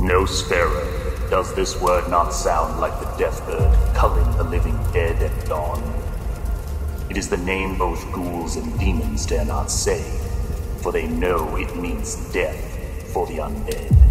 Nosfero. Does this word not sound like the death bird culling the living dead at dawn? It is the name both ghouls and demons dare not say, for they know it means death for the undead.